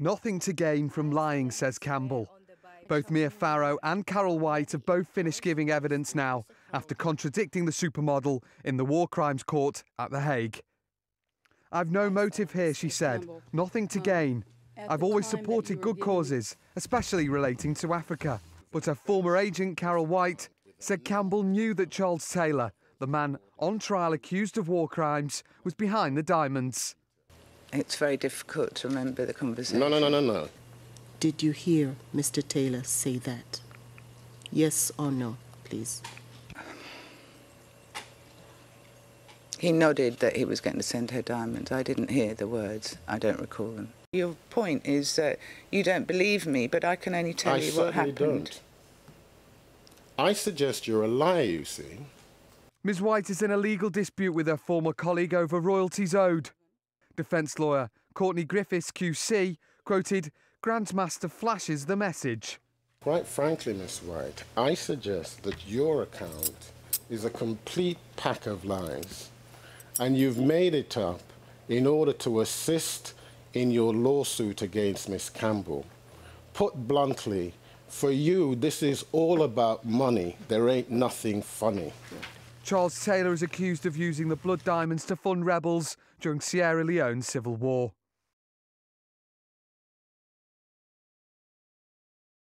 Nothing to gain from lying, says Campbell. Both Mia Farrow and Carole White have both finished giving evidence now after contradicting the supermodel in the war crimes court at The Hague. I've no motive here, she said. Nothing to gain. I've always supported good causes, especially relating to Africa. But her former agent, Carole White, said Campbell knew that Charles Taylor, the man on trial accused of war crimes, was behind the diamonds. It's very difficult to remember the conversation. No, no, no, no, no. Did you hear Mr. Taylor say that? Yes or no, please? He nodded that he was going to send her diamonds. I didn't hear the words. I don't recall them. Your point is that you don't believe me, but I can only tell I you what certainly happened. don't. I suggest you're a liar, you see. Ms White is in a legal dispute with her former colleague over royalties owed. Defence lawyer Courtney Griffiths QC quoted Grandmaster Flash's the message. Quite frankly, Miss White, I suggest that your account is a complete pack of lies, and you've made it up in order to assist in your lawsuit against Miss Campbell. Put bluntly, for you, this is all about money. There ain't nothing funny. Charles Taylor is accused of using the blood diamonds to fund rebels during Sierra Leone's civil war.